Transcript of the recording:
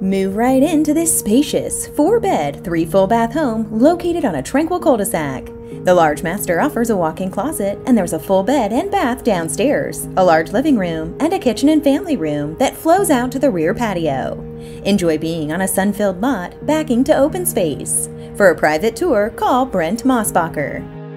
Move right into this spacious, four bed, three full bath home located on a tranquil cul de sac. The large master offers a walk in closet, and there's a full bed and bath downstairs, a large living room, and a kitchen and family room that flows out to the rear patio. Enjoy being on a sun filled lot backing to open space. For a private tour, call Brent Mosbacher.